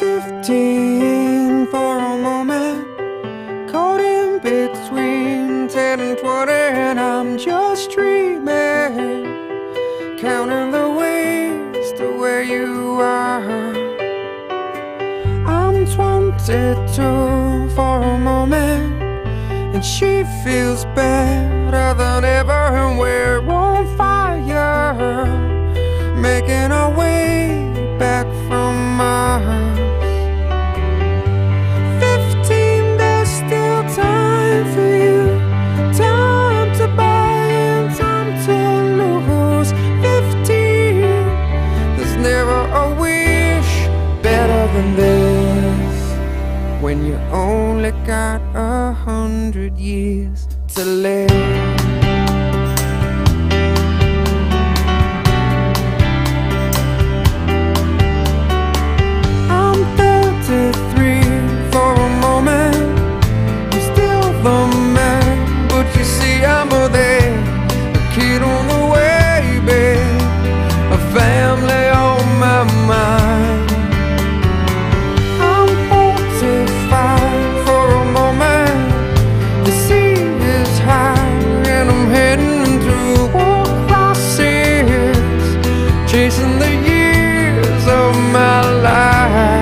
15 for a moment. Caught in between 10 and 20 And I'm just dreaming. Counting the ways to where you are. I'm 22 for a moment And she feels better than ever. And we're on fire Making our way wish better than this when you only got a hundred years to live? I'm 33 for a moment. I'm still the chasing the years of my life.